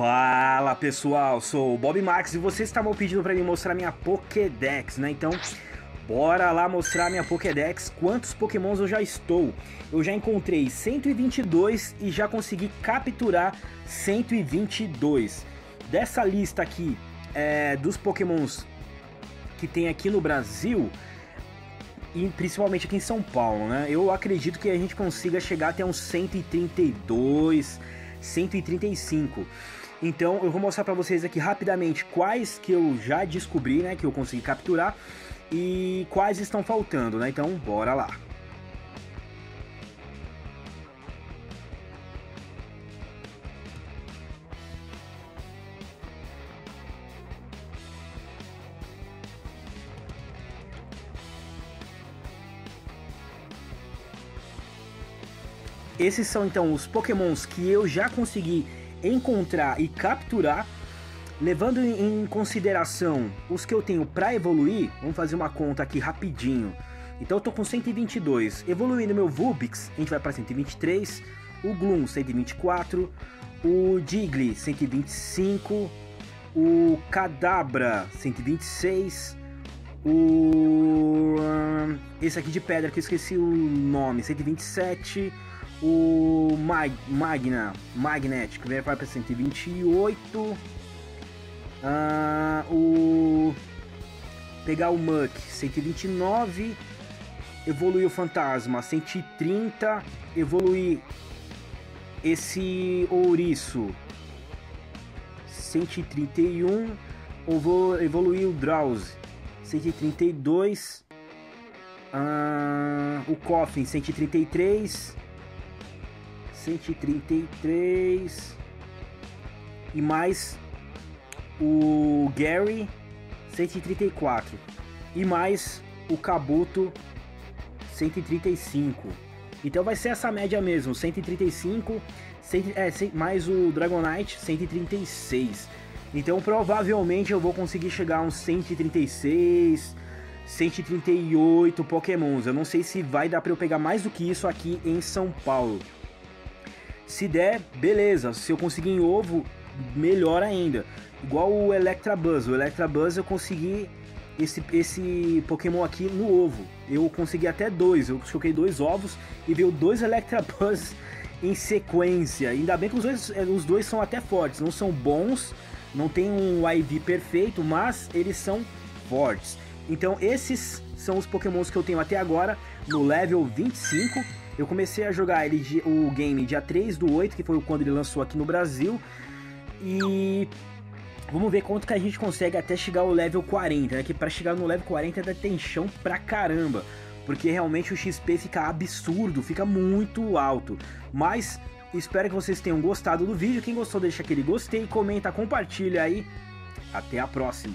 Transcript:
Fala pessoal, sou o Bob Max e vocês estavam pedindo para mim mostrar minha Pokédex, né? Então, bora lá mostrar minha Pokédex, quantos Pokémons eu já estou. Eu já encontrei 122 e já consegui capturar 122. Dessa lista aqui é, dos Pokémons que tem aqui no Brasil, e principalmente aqui em São Paulo, né? Eu acredito que a gente consiga chegar até uns 132, 135. Então eu vou mostrar para vocês aqui rapidamente quais que eu já descobri, né, que eu consegui capturar e quais estão faltando, né? Então bora lá. Esses são então os pokémons que eu já consegui encontrar e capturar, levando em consideração os que eu tenho para evoluir, vamos fazer uma conta aqui rapidinho. Então eu tô com 122, evoluindo meu Vulpix, a gente vai para 123, o Gloom 124, o Digley 125, o Kadabra 126, o esse aqui de pedra que eu esqueci o nome, 127, o Mag, Magna, Magnet, que vai para 128. Uh, o pegar o Muck 129, evoluir o Fantasma 130, evoluir esse ouriço 131, ou vou evoluir o Drowse 132, uh, o Coffin 133, 133 e mais o Gary 134 e mais o Kabuto 135. Então vai ser essa média mesmo, 135, 100, é, mais o Dragonite 136. Então provavelmente eu vou conseguir chegar a uns 136, 138 Pokémons. Eu não sei se vai dar para eu pegar mais do que isso aqui em São Paulo. Se der, beleza. Se eu conseguir em ovo, melhor ainda. Igual o Electabuzz. O Electabuzz eu consegui esse, esse Pokémon aqui no ovo. Eu consegui até dois. Eu choquei dois ovos e veio dois Electabuzz em sequência. Ainda bem que os dois, eh, os dois são até fortes. Não são bons, não tem um IV perfeito, mas eles são fortes. Então esses são os Pokémons que eu tenho até agora no level 25. Eu comecei a jogar ele, o game dia 3 do 8, que foi quando ele lançou aqui no Brasil. E vamos ver quanto que a gente consegue até chegar ao level 40, né? Que para chegar no level 40 ainda tem chão pra caramba. Porque realmente o XP fica absurdo, fica muito alto. Mas espero que vocês tenham gostado do vídeo. Quem gostou, deixa aquele gostei, comenta, compartilha aí. Até a próxima.